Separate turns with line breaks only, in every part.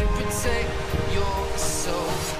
to protect soul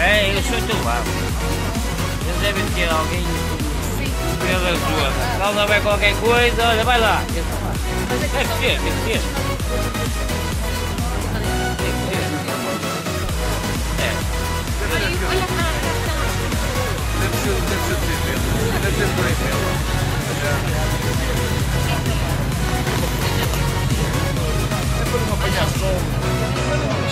É, eu sou teu lado. Eles devem ter alguém pela rua. Se não houver qualquer coisa, olha, vai lá. Deve ser, deve ser. Ser. É.
eyes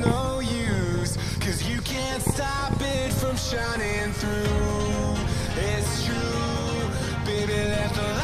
no use Cause you can't stop it from shining through. It's true, baby, let the